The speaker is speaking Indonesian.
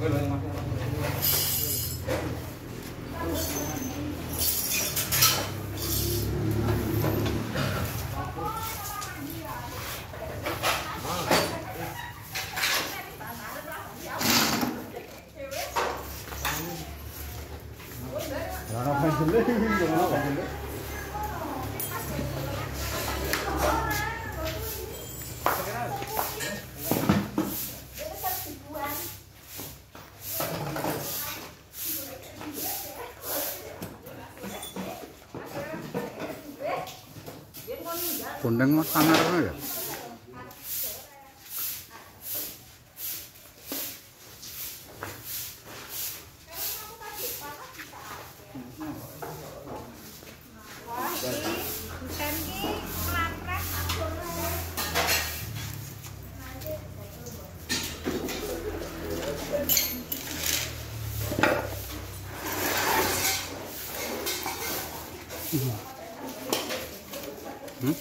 야, 반질래? 야, 반질래? Kondeng mas kamera ya. Hmm?